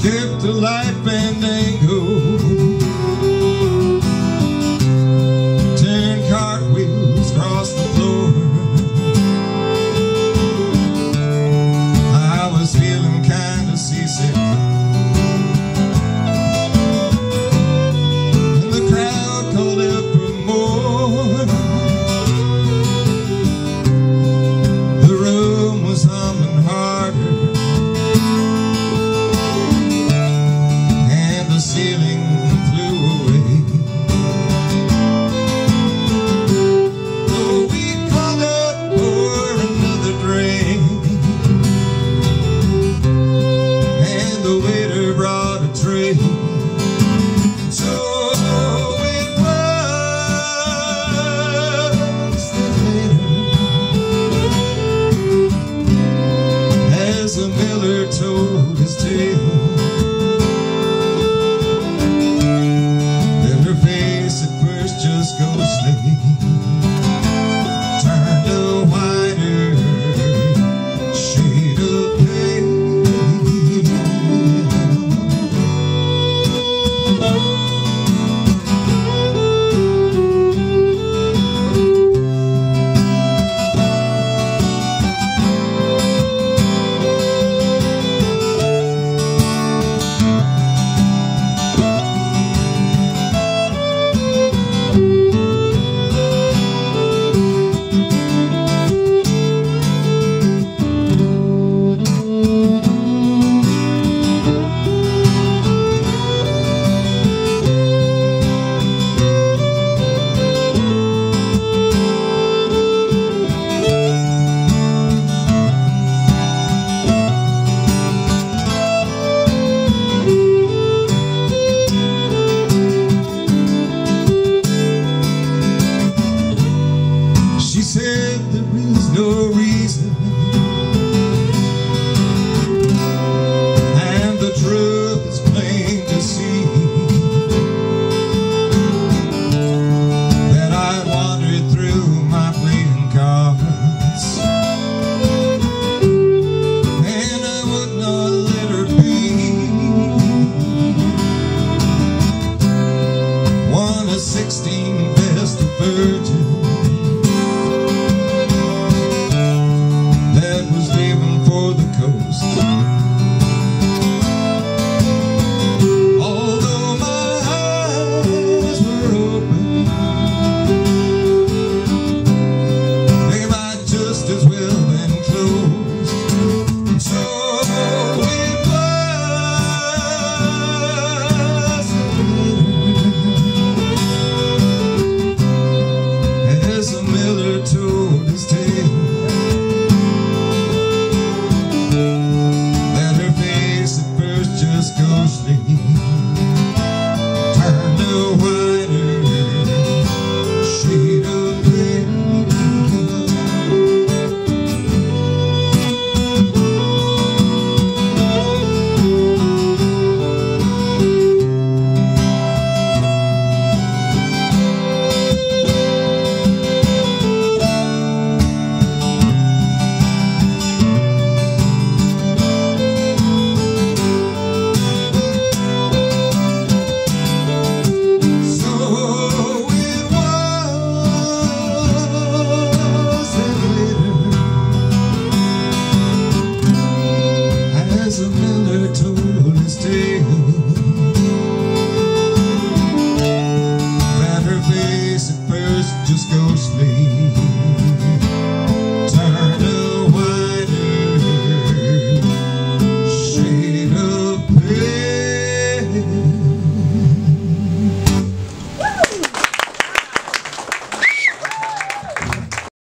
skip of light fandango no reason And the truth is plain to see. That I wandered through my playing cards. And I would not let her be. One of sixteen vestal virgins ghostly.